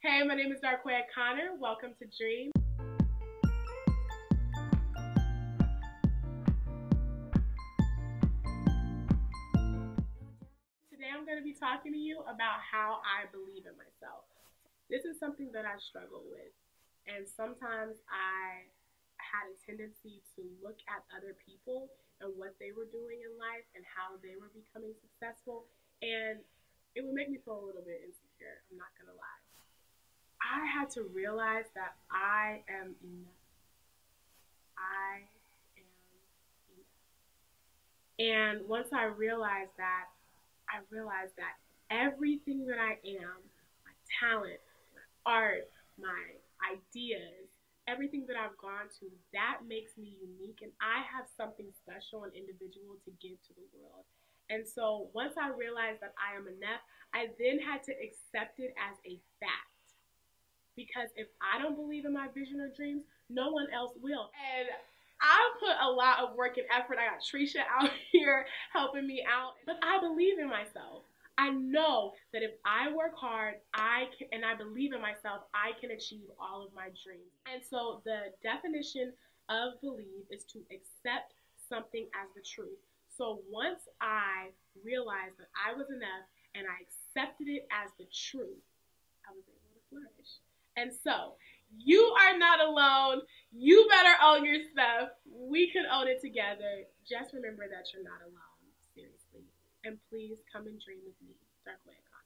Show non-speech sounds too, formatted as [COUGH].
Hey, my name is Darquoia Connor. Welcome to Dream. Today I'm going to be talking to you about how I believe in myself. This is something that I struggle with, and sometimes I had a tendency to look at other people and what they were doing in life and how they were becoming successful, and it would make me feel a little bit insecure. I'm not going to lie. Had to realize that I am enough. I am enough. And once I realized that, I realized that everything that I am, my talent, my art, my ideas, everything that I've gone to, that makes me unique and I have something special and individual to give to the world. And so once I realized that I am enough, I then had to accept it as a fact. Because if I don't believe in my vision or dreams, no one else will. And I put a lot of work and effort. I got Trisha [LAUGHS] out here helping me out, but I believe in myself. I know that if I work hard, I can, and I believe in myself, I can achieve all of my dreams. And so the definition of believe is to accept something as the truth. So once I realized that I was enough and I accepted it as the truth, I was able to flourish. And so you are not alone. You better own your stuff. We can own it together. Just remember that you're not alone. Seriously. And please come and dream with me. Connor.